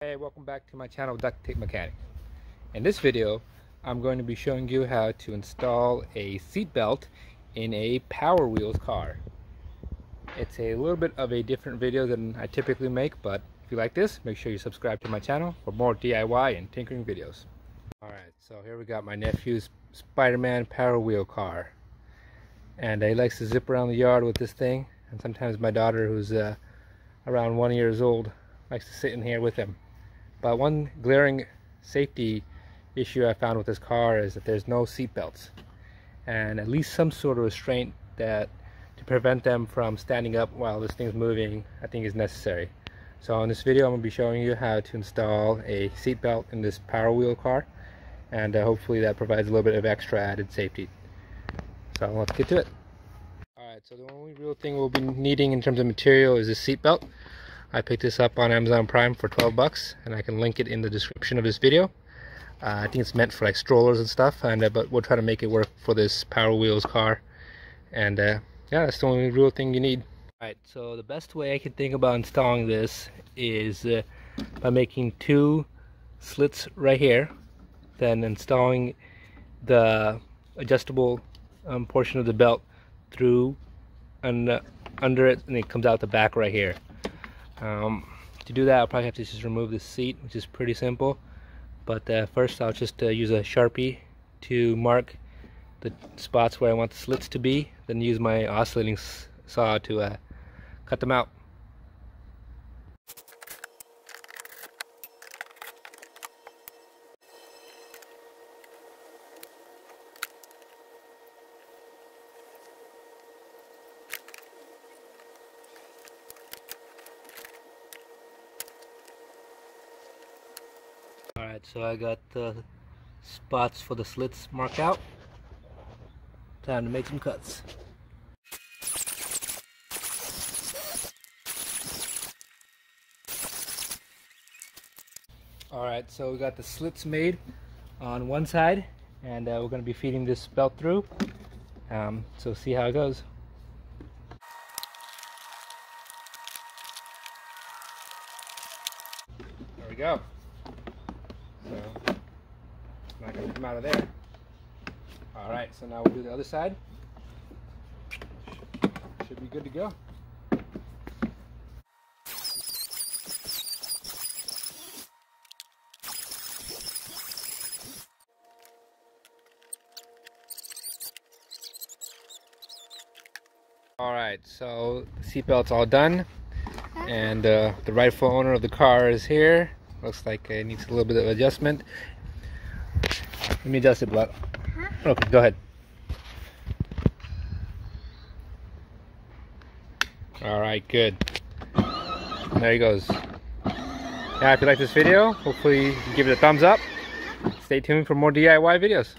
Hey, welcome back to my channel Duct Tape Mechanic. In this video, I'm going to be showing you how to install a seat belt in a Power Wheels car. It's a little bit of a different video than I typically make, but if you like this, make sure you subscribe to my channel for more DIY and tinkering videos. Alright, so here we got my nephew's Spider-Man Power Wheel car. And he likes to zip around the yard with this thing. And sometimes my daughter, who's uh, around one years old, likes to sit in here with him. But one glaring safety issue I found with this car is that there's no seat belts and at least some sort of restraint that to prevent them from standing up while this thing's moving I think is necessary. So in this video I'm going to be showing you how to install a seat belt in this Power Wheel car and uh, hopefully that provides a little bit of extra added safety. So let's get to it. Alright, so the only real thing we'll be needing in terms of material is a seat belt. I picked this up on Amazon Prime for 12 bucks and I can link it in the description of this video. Uh, I think it's meant for like strollers and stuff and uh, but we'll try to make it work for this Power Wheels car and uh, yeah that's the only real thing you need. Alright so the best way I can think about installing this is uh, by making two slits right here then installing the adjustable um, portion of the belt through and uh, under it and it comes out the back right here. Um, to do that, I'll probably have to just remove the seat, which is pretty simple. But uh, first, I'll just uh, use a Sharpie to mark the spots where I want the slits to be, then use my oscillating saw to uh, cut them out. Alright, so I got the spots for the slits marked out. Time to make some cuts. Alright, so we got the slits made on one side and uh, we're going to be feeding this belt through. Um, so see how it goes. There we go. So, not gonna come out of there. All right, so now we'll do the other side. Should be good to go. All right, so seatbelt's all done, and uh, the rightful owner of the car is here. Looks like it needs a little bit of adjustment. Let me adjust it, Blood. Huh? Okay, go ahead. All right, good. There he goes. Yeah, if you like this video, hopefully you give it a thumbs up. Stay tuned for more DIY videos.